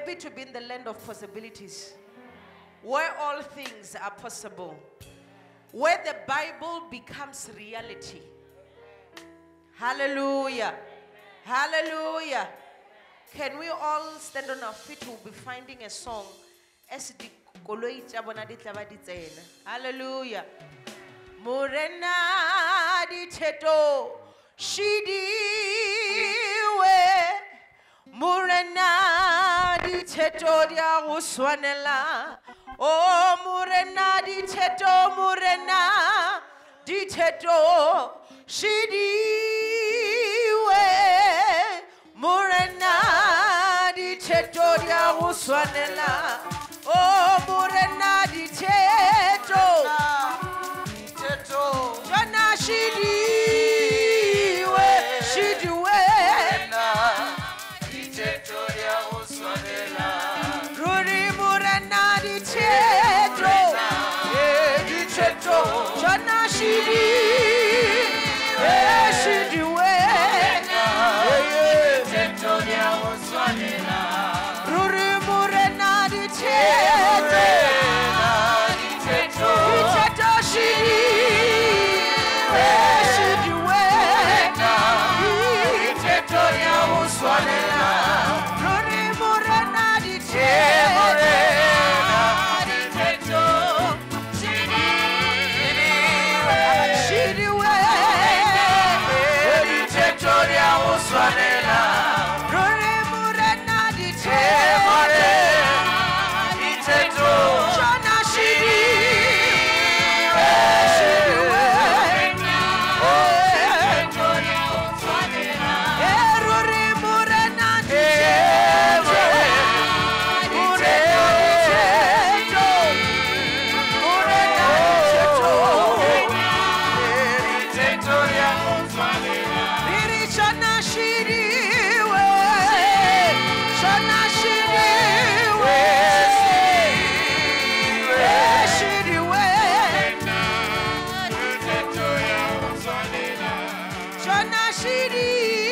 happy to be in the land of possibilities, where all things are possible, where the Bible becomes reality. Hallelujah. Hallelujah. Can we all stand on our feet? We'll be finding a song tša bona di tsena. Hallelujah. Morena ditheto šidiwe oh, Morena ditheto di a go swanela o morena ditheto morena ditheto šidiwe morena ditheto di a go swanela o morena ditheto jona šidiwe TV. be? Hey. Shiri.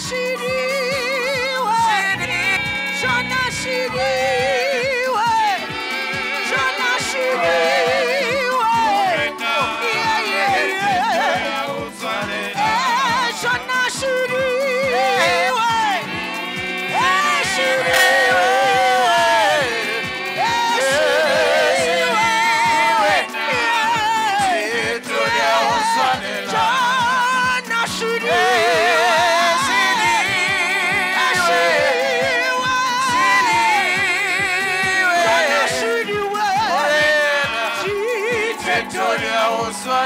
shiri wa shiri shona shiri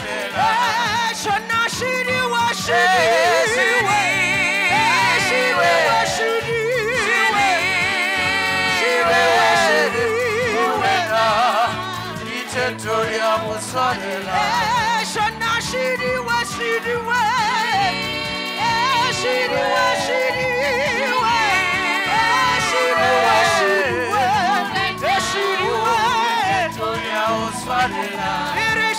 running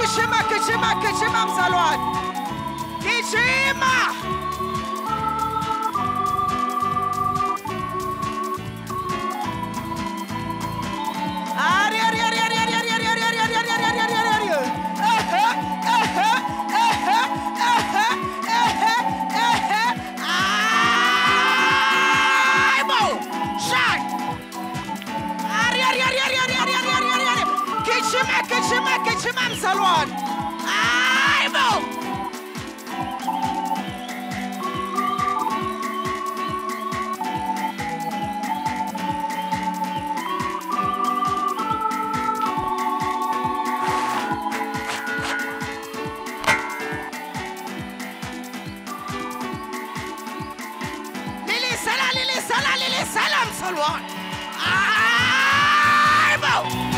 kushima kushima kushima mzalwane gijima Chima salwan. hayi Salam, salam, salam, salam.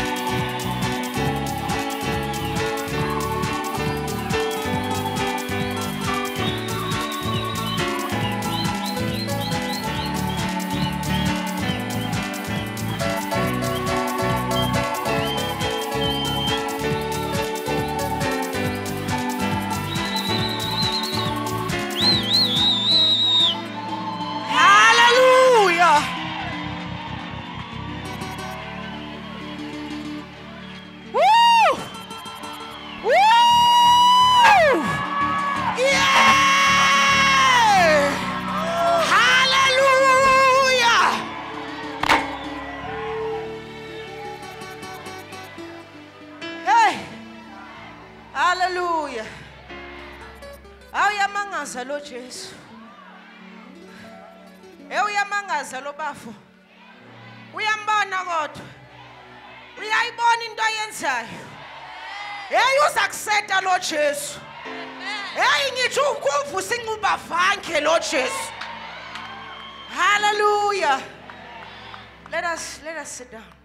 Hallelujah! Awuyamangaza lo Jesu. Eh uyamangaza lo bafo. Uyambona kodwa. Uyayibona into ayenzayo. Hey uza kuseta lo Jesu. Hey ngithi ukuvusa inquba vanke lo Jesu. Hallelujah. Let us let us sit down.